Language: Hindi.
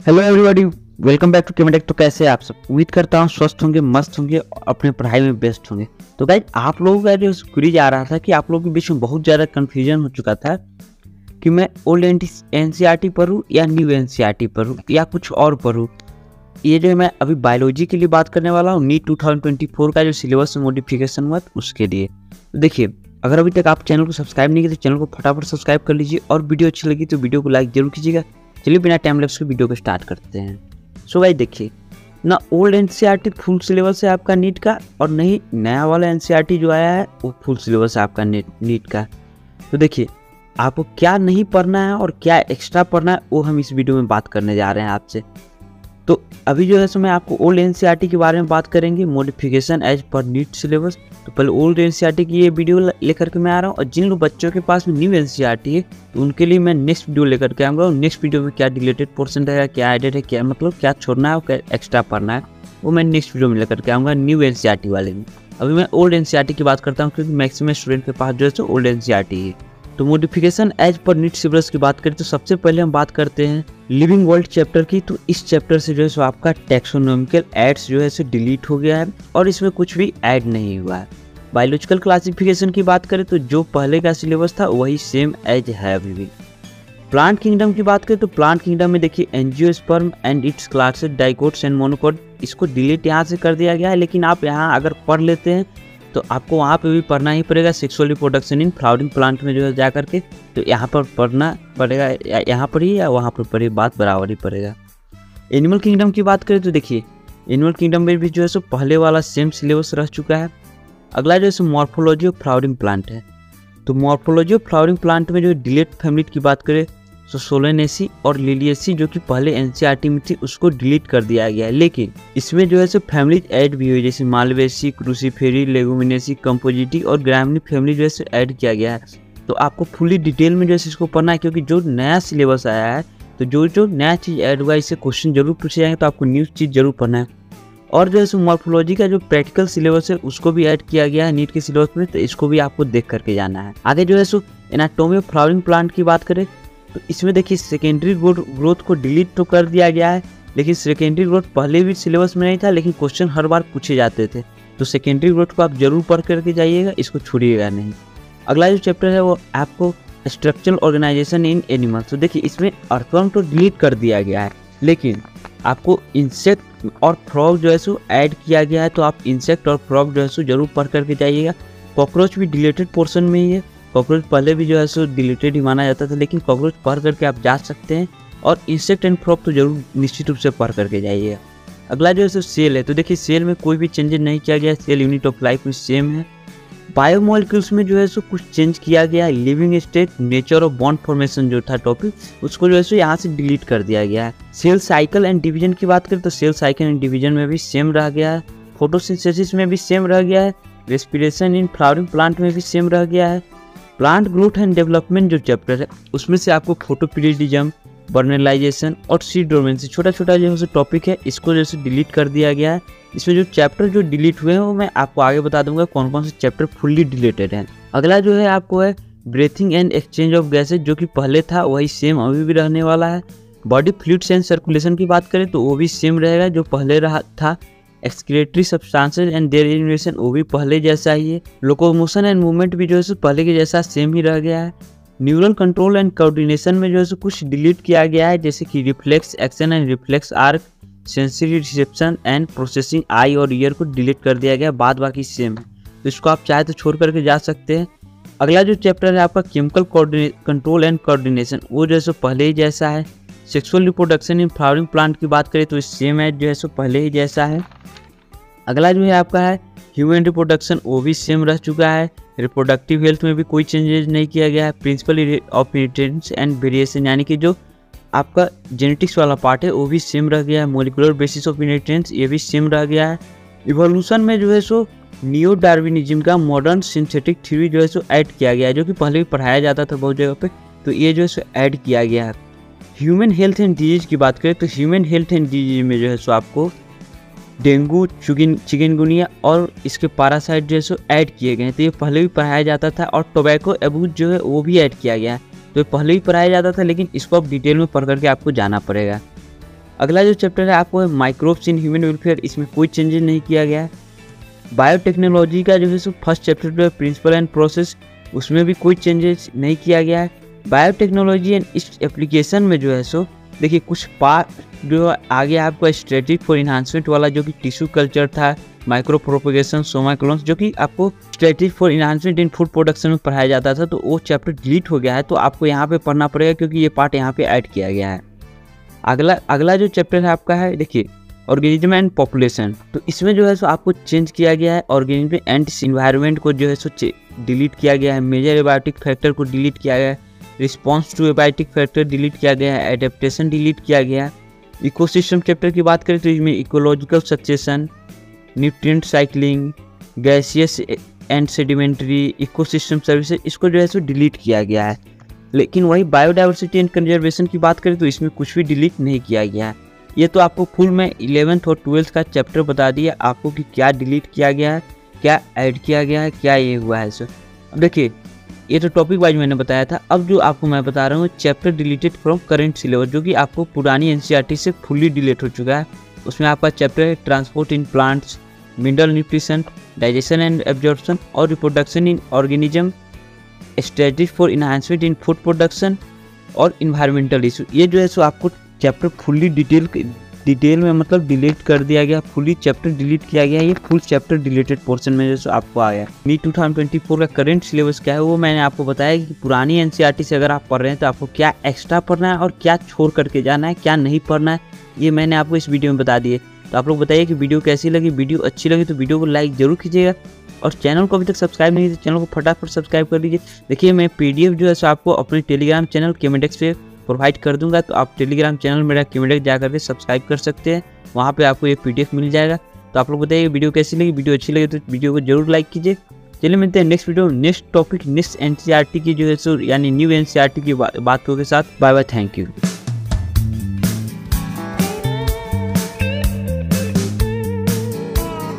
Hello everybody welcome back to केमेटेक तो कैसे आप सब? उम्मीद करता हूँ स्वस्थ होंगे, मस्त होंगे अपने पढ़ाई में बेस्ट होंगे। तो गाइज़ आप लोगों का जो क्रीज आ रहा था कि आप लोगों के बीच में बहुत ज़्यादा कन्फ्यूज़न हो चुका था कि मैं old N N C R T पढ़ूँ या new N C R T पढ़ूँ या कुछ और पढ़ूँ। ये जो मैं अभी बायोलॉजी के लिए बात करने वाला हूँ नीट 2024 का जो सिलेबस मॉडिफिकेशन हुआ उसके लिए। देखिए, अगर अभी तक आप चैनल को सब्सक्राइब नहीं किए तो चैनल को फटाफट सब्सक्राइब कर लीजिए और वीडियो अच्छी लगी तो वीडियो को लाइक ज़रूर कीजिएगा। चलिए बिना टाइम लेप्स के वीडियो को स्टार्ट करते हैं। सो भाई देखिए, ना ओल्ड एन फुल सिलेबस है आपका नीट का और नहीं, नया वाला एन जो आया है, वो फुल सिलेबस है आपका नीट नीट का। तो देखिए, आपको क्या नहीं पढ़ना है और क्या एक्स्ट्रा पढ़ना है, वो हम इस वीडियो में बात करने जा रहे हैं आपसे। तो अभी जो है सो मैं आपको ओल्ड एन के बारे में बात करेंगे modification as per NEET syllabus तो पहले ओल्ड एन की ये वीडियो लेकर के मैं आ रहा हूँ और जिन लोग बच्चों के पास में न्यू एन है तो उनके लिए मैं नेक्स्ट वीडियो लेकर के आऊँगा और नेक्स्ट वीडियो में क्या डिलेटेड पोर्सन रहेगा, क्या एडेड है, क्या मतलब क्या छोड़ना है और क्या एक्स्ट्रा पढ़ना है, वो मैं नेक्स्ट वीडियो में लेकर के आऊँगा न्यू एन वाले में। अभी मैं ओल्ड एन की बात करता हूँ क्योंकि मैक्सिमम स्टूडेंट के पास जो है सो ओल्ड एन है। तो मोडिफिकेशन एज पर नीट सिलेबस की बात करें तो सबसे पहले हम बात करते हैं लिविंग वर्ल्ड चैप्टर की। तो इस चैप्टर से जो है सो आपका टेक्सोनोमिकल एड्स जो है सो डिलीट हो गया है और इसमें कुछ भी ऐड नहीं हुआ है। बायोलॉजिकल क्लासिफिकेशन की बात करें तो जो पहले का सिलेबस था वही सेम एज है अभी भी। प्लांट किंगडम की बात करें तो प्लांट किंगडम में देखिए angiosperm and its classes dicots and monocot इसको डिलीट यहाँ से कर दिया गया है, लेकिन आप यहाँ अगर पढ़ लेते हैं तो आपको वहाँ पे भी पढ़ना ही पड़ेगा sexual reproduction in flowering plant में जो है जा करके। तो यहाँ पर पढ़ना पड़ेगा यहाँ पर ही या वहाँ पर पढ़ी बात बराबर ही पड़ेगा। एनिमल किंगडम की बात करें तो देखिए एनिमल किंगडम में भी जो है सो पहले वाला सेम सिलेबस रह चुका है। अगला जो है सो मॉर्फोलॉजी ऑफ़ फ्लावरिंग प्लांट है। तो मॉर्फोलॉजी ऑफ़ फ्लावरिंग प्लांट में जो डिलेट फैमिली की बात करें तो सोलेनेसी और लिलियसी जो कि पहले एन में थी, उसको डिलीट कर दिया गया है। लेकिन इसमें जो है सो फैमिली ऐड भी हुई, जैसे मालवेसी क्रूसीफेरी लेगुमिनेसी कंपोजिटी और ग्रामीण फैमिली जो है सो ऐड किया गया है। तो आपको फुली डिटेल में जो है इसको पढ़ना है, क्योंकि जो नया सिलेबस आया है तो जो जो नया चीज़ ऐड हुआ है, इससे क्वेश्चन ज़रूर पूछे जाएँगे तो आपको न्यूज़ चीज़ ज़रूर पढ़ना है। और जो है मॉर्फोलॉजी का जो प्रैक्टिकल सिलेबस है, उसको भी ऐड किया गया है नीट के सिलेबस में तो इसको भी आपको देख करके जाना है। आगे जो है सो एनाटोमी ऑफ़ फ्लावरिंग प्लांट की बात करें तो इसमें देखिए सेकेंडरी ग्रोथ को डिलीट तो कर दिया गया है, लेकिन सेकेंडरी ग्रोथ पहले भी सिलेबस में नहीं था, लेकिन क्वेश्चन हर बार पूछे जाते थे। तो सेकेंडरी ग्रोथ को आप ज़रूर पढ़ करके जाइएगा, इसको छोड़िएगा नहीं। अगला जो चैप्टर है वो आपको स्ट्रक्चरल ऑर्गेनाइजेशन इन एनिमल तो देखिए, इसमें अर्थवर्म तो डिलीट कर दिया गया है, लेकिन आपको इंसेक्ट और फ्रॉग जो है सो ऐड किया गया है तो आप इंसेक्ट और फ्रॉग जो है सो ज़रूर पढ़ करके जाइएगा। कॉकरोच भी डिलेटेड पोर्शन में ही है। कॉकरोच पहले भी जो है सो डिलीटेड ही माना जाता था, लेकिन कॉकरोच पढ़ करके आप जा सकते हैं और इंसेक्ट एंड फ्रॉप तो ज़रूर निश्चित रूप से पढ़ करके जाइए। अगला जो है सो सेल है तो देखिए सेल में कोई भी चेंजेस नहीं किया गया सेल यूनिट ऑफ़ लाइफ में सेम है। बायोमोलिक्यूल्स में जो है सो कुछ चेंज किया गया है living state nature of bond formation जो था टॉपिक उसको जो है सो यहाँ से डिलीट कर दिया गया है। सेल साइकिल एंड डिवीज़न की बात करें तो सेल साइकिल एंड डिवीज़न में भी सेम रह गया है। फोटोसिंथेसिस में भी सेम रह गया है। रेस्पिरेशन इन फ्लावरिंग प्लांट में भी सेम रह गया है। प्लांट ग्रोथ एंड डेवलपमेंट जो चैप्टर है, उसमें से आपको फोटोपीरियडिज्म बर्नलाइजेशन और सीड डोरमेंसी छोटा छोटा जो है टॉपिक है, इसको जैसे डिलीट कर दिया गया है। इसमें जो चैप्टर जो डिलीट हुए हैं, वो मैं आपको आगे बता दूँगा कौन कौन से चैप्टर फुल्ली डिलीटेड हैं। अगला जो है आपको है breathing and exchange of gases जो कि पहले था, वही सेम अभी भी रहने वाला है। बॉडी फ्लूड्स एंड सर्कुलेशन की बात करें तो वो भी सेम रहेगा, जो पहले रहा था। Excretory substances and their invasion वो भी पहले जैसा ही है। लोकोमोशन एंड मूवमेंट भी जो है पहले के जैसा सेम ही रह गया है। न्यूरल कंट्रोल एंड कोऑर्डिनेशन में जो है कुछ डिलीट किया गया है, जैसे कि reflex action and reflex arc sensory reception and processing eye और ईयर को डिलीट कर दिया गया बाद बाकी सेम तो इसको आप चाहे तो छोड़ करके जा सकते हैं। अगला जो चैप्टर है आपका केमिकल कंट्रोल एंड कोऑर्डिनेशन वो जो है सो पहले ही जैसा है। Sexual reproduction in flowering plant की बात करें तो सेम है जो है सो पहले ही जैसा है। अगला जो है आपका है ह्यूमन रिप्रोडक्शन वो भी सेम रह चुका है। रिप्रोडक्टिव हेल्थ में भी कोई चेंजेज नहीं किया गया है। Principle of nutrients and variation यानी कि जो आपका जेनेटिक्स वाला पार्ट है, वो भी सेम रह गया है। मोलिकुलर बेसिस ऑफ़ न्यूट्रिएंट्स ये भी सेम रह गया है। इवोल्यूशन में जो है सो न्यू डार्विनिज्म का मॉडर्न सिंथेटिक थ्योरी जो है सो ऐड किया गया है, जो कि पहले भी पढ़ाया जाता था बहुत जगह पे तो ये जो है सो ऐड किया गया है। ह्यूमन हेल्थ एंड डिज़ीज़ की बात करें तो ह्यूमन हेल्थ एंड डिज़ीज़ में जो है सो आपको डेंगू, चुगिन, चिकनगुनिया और इसके पैरासाइट जो है सो ऐड किए गए हैं। तो ये पहले भी पढ़ाया जाता था और टोबैको एबूज जो है वो भी ऐड किया गया है। तो ये पहले भी पढ़ाया जाता था, लेकिन इसको अब डिटेल में पढ़ करके आपको जाना पड़ेगा। अगला जो चैप्टर है, आपको है माइक्रोब्स इन ह्यूमन वेलफेयर इसमें कोई चेंजेस नहीं किया गया है। बायोटेक्नोलॉजी का जो है सो फ़र्स्ट चैप्टर जो है प्रिंसिपल एंड प्रोसेस उसमें भी कोई चेंजेस नहीं किया गया है। बायोटेक्नोलॉजी एंड इस एप्लीकेशन में जो है सो, देखिए कुछ पार्ट जो आगे आपको स्ट्रेटिक फॉर इन्हांसमेंट वाला जो कि टिश्यू कल्चर था माइक्रो प्रोपोगेशन सोमाक्लोन्स जो कि आपको strategic for enhancement in food production में पढ़ाया जाता था तो वो चैप्टर डिलीट हो गया है तो आपको यहाँ पे पढ़ना पड़ेगा क्योंकि ये पार्ट यहाँ पे ऐड किया गया है। अगला अगला जो चैप्टर है आपका है, देखिए ऑर्गेनिज्म एंड पॉपुलेशन तो इसमें जो है सो आपको चेंज किया गया है ऑर्गेनिज्म एंड इन्वायरमेंट को जो है सो डिलीट किया गया है मेजर एबायोटिक फैक्टर को डिलीट किया गया है response to abiotic factor delete किया गया है एडेप्टेशन डिलीट किया गया है। इकोसिस्टम चैप्टर की बात करें तो इसमें ecological succession nutrient cycling gaseous and sedimentary ecosystem services इसको जो है सो डिलीट किया गया है। लेकिन वही बायोडाइवर्सिटी एंड कंजर्वेशन की बात करें तो इसमें कुछ भी डिलीट नहीं किया गया है। ये तो आपको फुल में इलेवेंथ और ट्वेल्थ का चैप्टर बता दिया आपको कि क्या डिलीट किया गया है, क्या ऐड किया गया है, क्या ये हुआ है। सर अब देखिए ये तो टॉपिक वाइज मैंने बताया था। अब जो आपको मैं बता रहा हूँ chapter deleted from current syllabus जो कि आपको पुरानी एन से फुल्ली डिलीट हो चुका है। उसमें आपका चैप्टर है transport in plants mineral nutrition digestion and absorption और reproduction in organism strategies for enhancement in food production और इन्वायरमेंटल इशू ये जो है, सो आपको चैप्टर फुल्ली डिटेल डिटेल में मतलब डिलीट कर दिया गया, फुली चैप्टर डिलीट किया गया, ये फुल चैप्टर डिलीटेड पोर्शन में जो आपको आ गया। नी 2024 का करंट सिलेबस क्या है, वो मैंने आपको बताया कि पुरानी एनसीईआरटी से अगर आप पढ़ रहे हैं तो आपको क्या एक्स्ट्रा पढ़ना है और क्या छोड़ करके जाना है, क्या नहीं पढ़ना है, ये मैंने आपको इस वीडियो में बता दिए। तो आप लोग बताइए कि वीडियो कैसी लगी वीडियो अच्छी लगी तो वीडियो को लाइक ज़रूर कीजिएगा और चैनल को अभी तक सब्सक्राइब नहीं तो चैनल को फटाफट सब्सक्राइब कर दीजिए। देखिए, मैं पीडीएफ जो है सो आपको अपने टेलीग्राम चैनल केमेडेक्स पे प्रोवाइड कर दूँगा तो आप टेलीग्राम चैनल मेरा केमेडेक्स जा करके सब्सक्राइब कर सकते हैं। वहाँ पर आपको ये पीडीएफ मिल जाएगा। तो आप लोग बताइए, वीडियो कैसी लगी? वीडियो अच्छी लगी तो वीडियो को ज़रूर लाइक कीजिए। चलिए मिलते हैं next video next topic next N की जो है, यानी न्यू एन की बातों के साथ। Bye bye thank you